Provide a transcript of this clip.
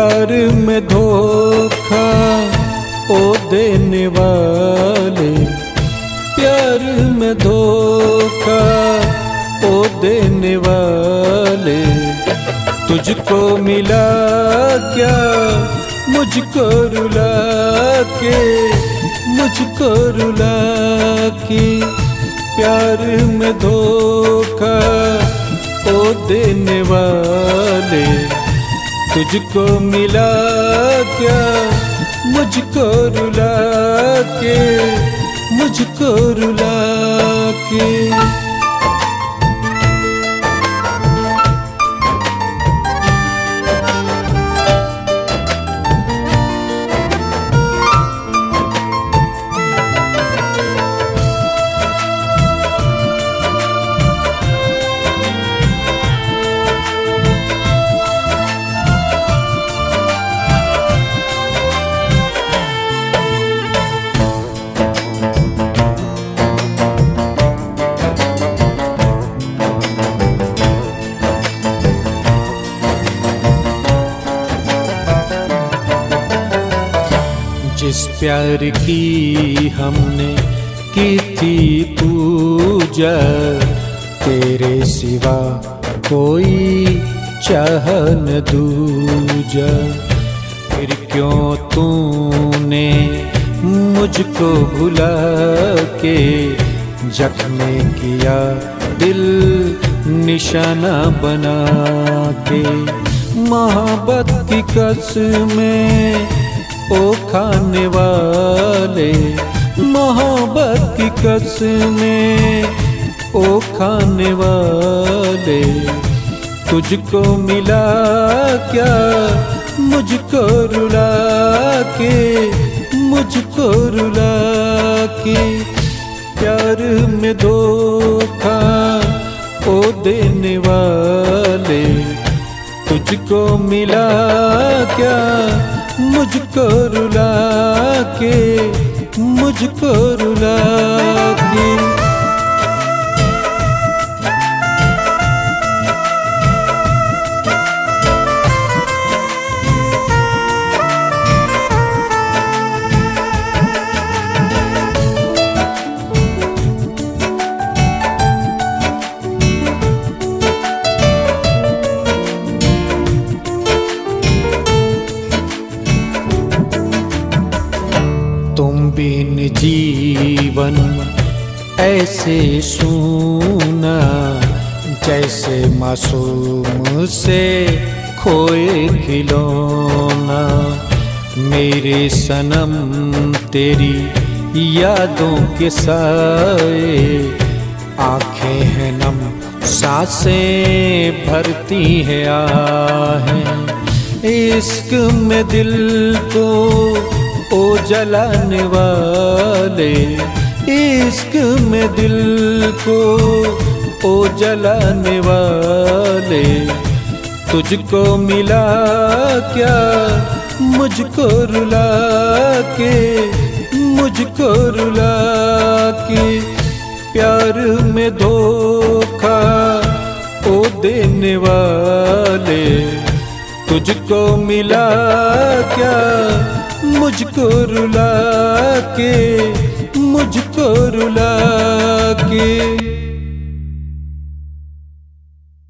प्यार में धोखा, ओ देने वाले। प्यार में धोखा, ओ देने वाले। तुझको मिला क्या? मुझको रुला के, मुझको रुला के। प्यार में धोखा, ओ देने वाले। तुझको मिला क्या? मुझको रुला के मुझको रुला के। जिस प्यार की हमने की थी पूजा, तेरे सिवा कोई चाहन दूजा। फिर क्यों तूने मुझको भुला के जख्मे किया दिल निशाना बना के? मोहब्बत की कसमें ओ खाने वाले मोहब्बत की कसमें ओ खाने वाले तुझको मिला क्या? मुझको रुला के, मुझको रुला के। प्यार में धोखा ओ देने वाले तुझको मिला क्या? मुझको रुला के मुझको रुला के। जीवन ऐसे सुना जैसे मासूम से खोए खिलौना। मेरे सनम, तेरी यादों के साए आँखें हैं नम, साँसें भरती हैं आहें। इश्क में दिल को ओ जलाने वाले, इश्क में दिल को ओ जलाने वाले। तुझको मिला क्या? मुझको रुला के, मुझको रुला के। प्यार में धोखा ओ देने वाले, तुझको मिला क्या? मुझको रुला के मुझको रुला के।